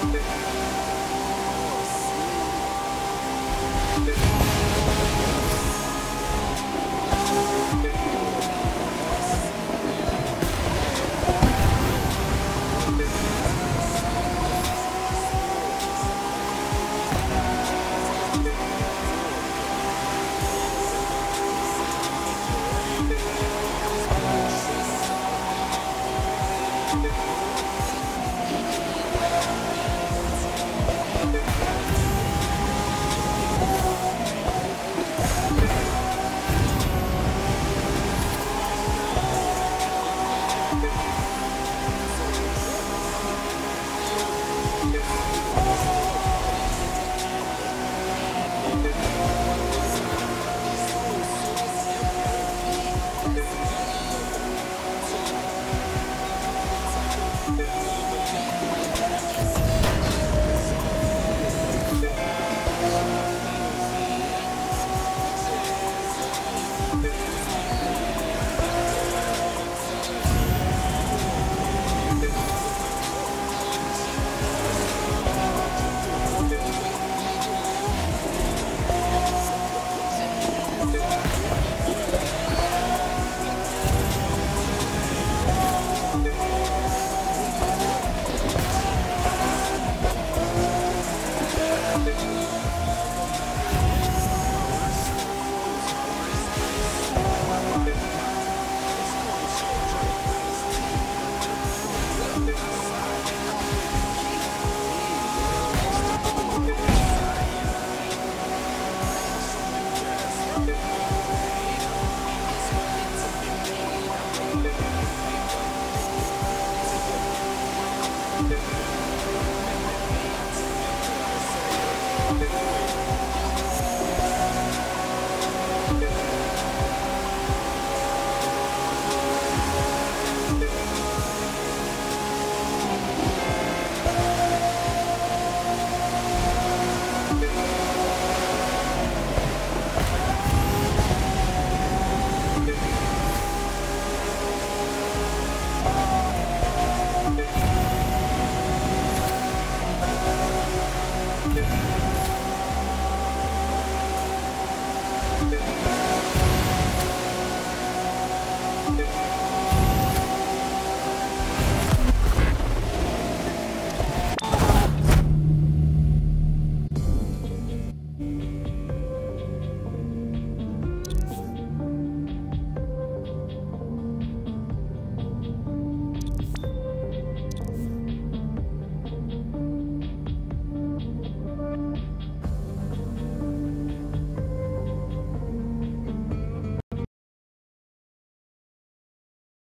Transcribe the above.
ハハハハ!